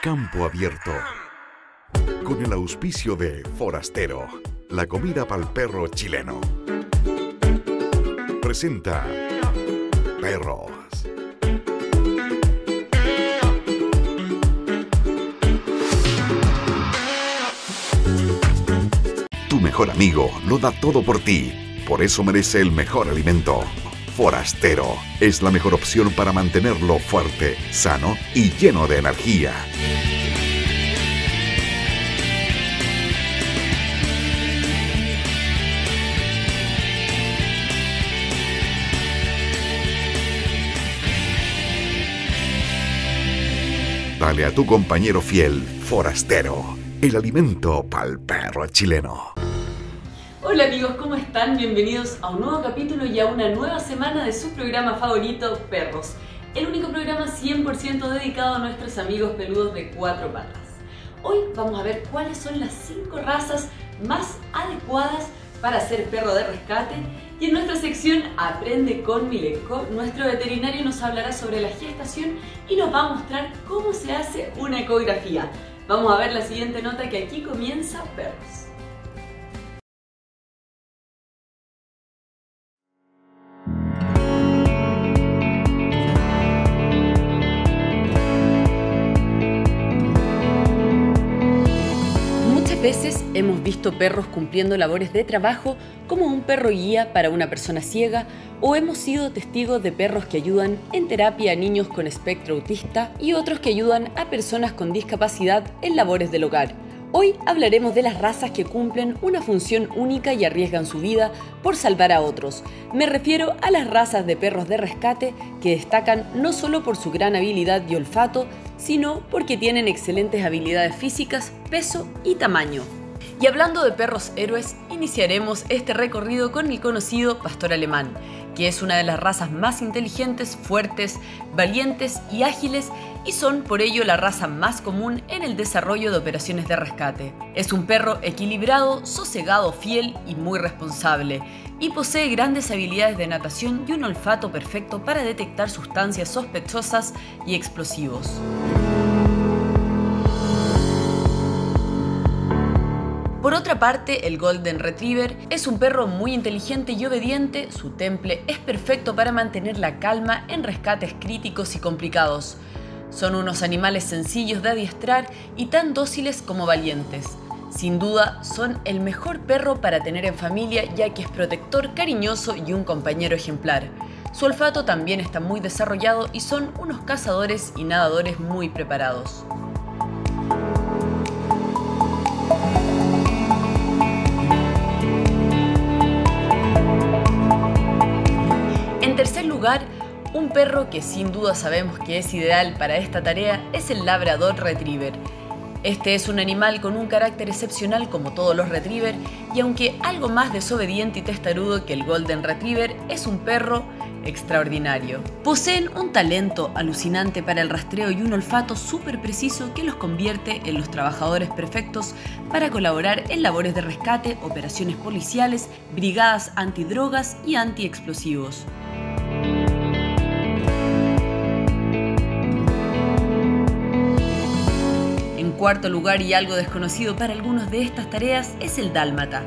Campo Abierto. Con el auspicio de Forastero, la comida para el perro chileno. Presenta Perros. Tu mejor amigo lo da todo por ti. Por eso merece el mejor alimento. Forastero es la mejor opción para mantenerlo fuerte, sano y lleno de energía. Dale a tu compañero fiel, Forastero, el alimento para el perro chileno. Hola amigos, ¿cómo están? Bienvenidos a un nuevo capítulo y a una nueva semana de su programa favorito, Perros. El único programa 100% dedicado a nuestros amigos peludos de cuatro patas. Hoy vamos a ver cuáles son las 5 razas más adecuadas para ser perro de rescate y en nuestra sección Aprende con Milenko, nuestro veterinario nos hablará sobre la gestación y nos va a mostrar cómo se hace una ecografía. Vamos a ver la siguiente nota que aquí comienza Perros. Hemos visto perros cumpliendo labores de trabajo como un perro guía para una persona ciega o hemos sido testigos de perros que ayudan en terapia a niños con espectro autista y otros que ayudan a personas con discapacidad en labores del hogar. Hoy hablaremos de las razas que cumplen una función única y arriesgan su vida por salvar a otros. Me refiero a las razas de perros de rescate que destacan no solo por su gran habilidad y olfato, sino porque tienen excelentes habilidades físicas, peso y tamaño. Y hablando de perros héroes, iniciaremos este recorrido con el conocido pastor alemán, que es una de las razas más inteligentes, fuertes, valientes y ágiles y son por ello la raza más común en el desarrollo de operaciones de rescate. Es un perro equilibrado, sosegado, fiel y muy responsable, y posee grandes habilidades de natación y un olfato perfecto para detectar sustancias sospechosas y explosivos. Por otra parte, el Golden Retriever es un perro muy inteligente y obediente, su temple es perfecto para mantener la calma en rescates críticos y complicados. Son unos animales sencillos de adiestrar y tan dóciles como valientes. Sin duda, son el mejor perro para tener en familia ya que es protector, cariñoso y un compañero ejemplar. Su olfato también está muy desarrollado y son unos cazadores y nadadores muy preparados. Un perro que sin duda sabemos que es ideal para esta tarea es el Labrador Retriever. Este es un animal con un carácter excepcional como todos los retriever y aunque algo más desobediente y testarudo que el Golden Retriever, es un perro extraordinario. Poseen un talento alucinante para el rastreo y un olfato súper preciso que los convierte en los trabajadores perfectos para colaborar en labores de rescate, operaciones policiales, brigadas antidrogas y antiexplosivos. Cuarto lugar y algo desconocido para algunos de estas tareas es el dálmata.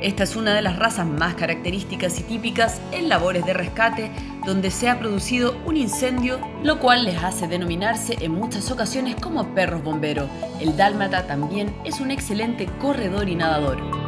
Esta es una de las razas más características y típicas en labores de rescate donde se ha producido un incendio, lo cual les hace denominarse en muchas ocasiones como perros bomberos. El dálmata también es un excelente corredor y nadador.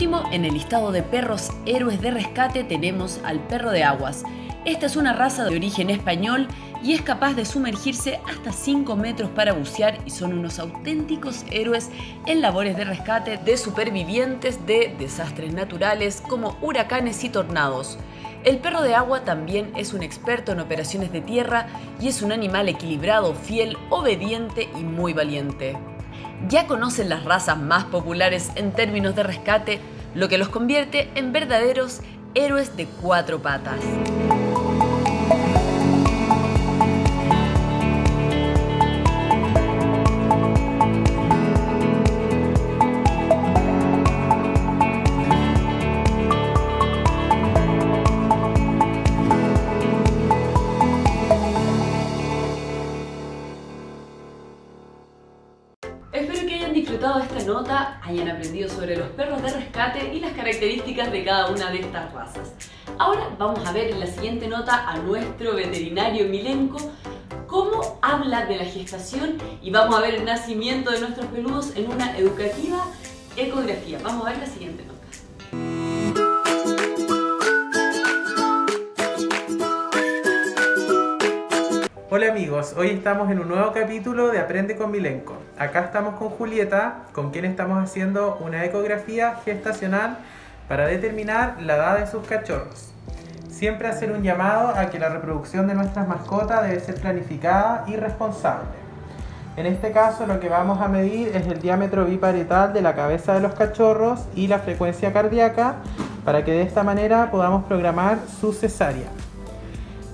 Último, en el listado de perros héroes de rescate tenemos al perro de aguas. Esta es una raza de origen español y es capaz de sumergirse hasta 5 metros para bucear y son unos auténticos héroes en labores de rescate de supervivientes de desastres naturales como huracanes y tornados. El perro de agua también es un experto en operaciones de tierra y es un animal equilibrado, fiel, obediente y muy valiente. Ya conocen las razas más populares en términos de rescate, lo que los convierte en verdaderos héroes de cuatro patas. Hayan aprendido sobre los perros de rescate y las características de cada una de estas razas. Ahora vamos a ver en la siguiente nota a nuestro veterinario Milenko cómo habla de la gestación y vamos a ver el nacimiento de nuestros peludos en una educativa ecografía. Vamos a ver la siguiente nota. Hola amigos, hoy estamos en un nuevo capítulo de Aprende con Milenco. Acá estamos con Julieta, con quien estamos haciendo una ecografía gestacional para determinar la edad de sus cachorros. Siempre hacer un llamado a que la reproducción de nuestras mascotas debe ser planificada y responsable. En este caso lo que vamos a medir es el diámetro biparietal de la cabeza de los cachorros y la frecuencia cardíaca para que de esta manera podamos programar su cesárea.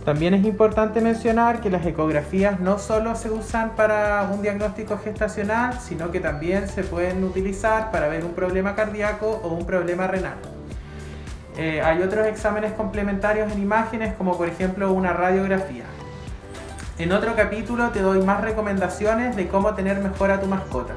También es importante mencionar que las ecografías no solo se usan para un diagnóstico gestacional, sino que también se pueden utilizar para ver un problema cardíaco o un problema renal. Eh, hay otros exámenes complementarios en imágenes, como por ejemplo una radiografía. En otro capítulo te doy más recomendaciones de cómo tener mejor a tu mascota.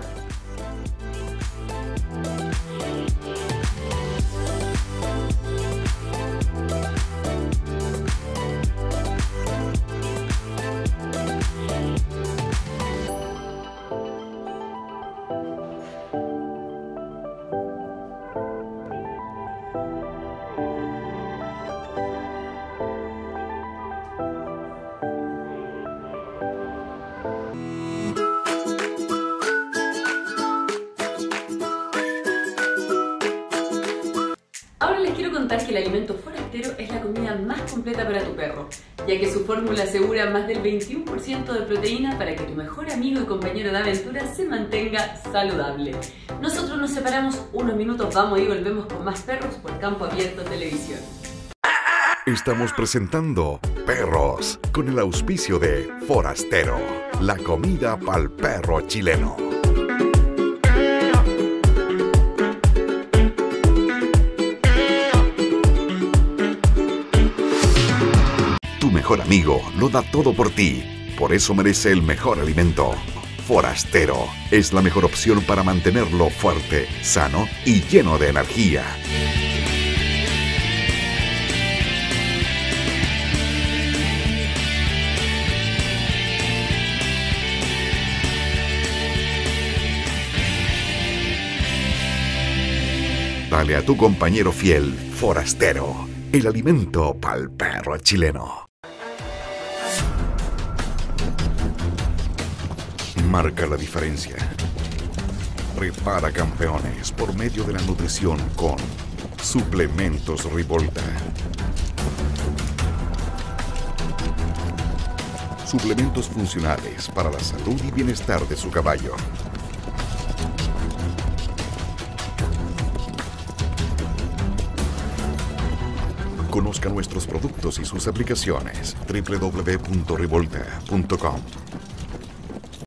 Alimento forastero es la comida más completa para tu perro, ya que su fórmula asegura más del 21% de proteína para que tu mejor amigo y compañero de aventura se mantenga saludable. Nosotros nos separamos unos minutos, vamos y volvemos con más perros por Campo Abierto Televisión. Estamos presentando Perros con el auspicio de Forastero, la comida pa'l perro chileno. Tu mejor amigo lo da todo por ti, por eso merece el mejor alimento. Forastero es la mejor opción para mantenerlo fuerte, sano y lleno de energía. Dale a tu compañero fiel, Forastero, el alimento pa'l perro chileno. Marca la diferencia. Prepara campeones por medio de la nutrición con Suplementos Rivolta. Suplementos funcionales para la salud y bienestar de su caballo. Conozca nuestros productos y sus aplicaciones www.rivolta.com